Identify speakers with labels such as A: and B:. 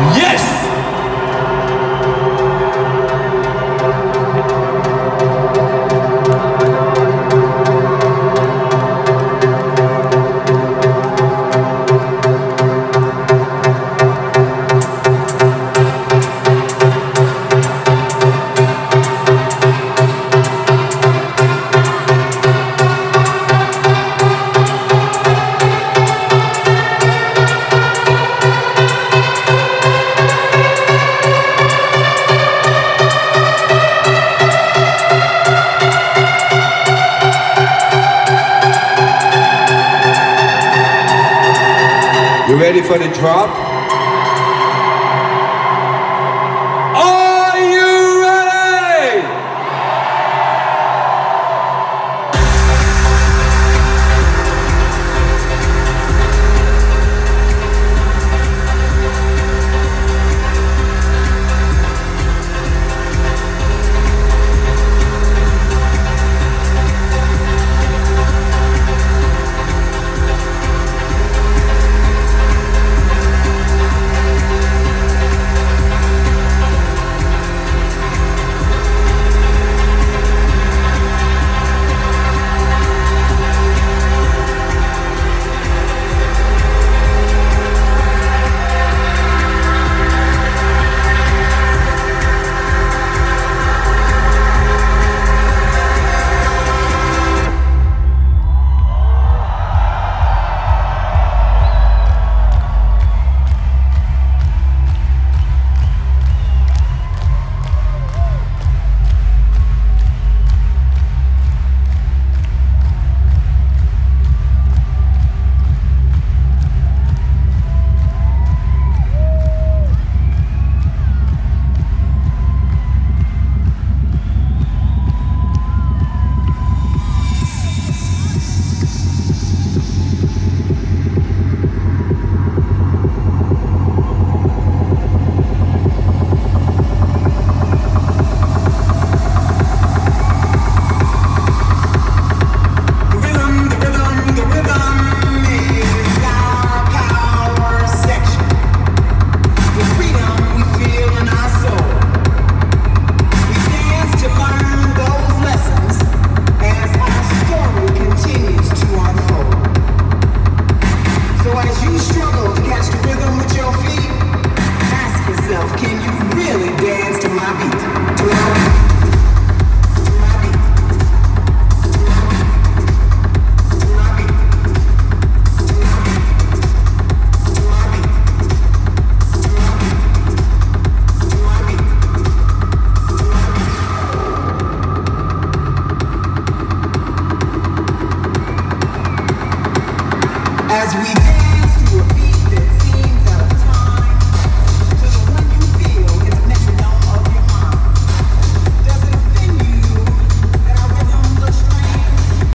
A: Yes! Ready for the drop?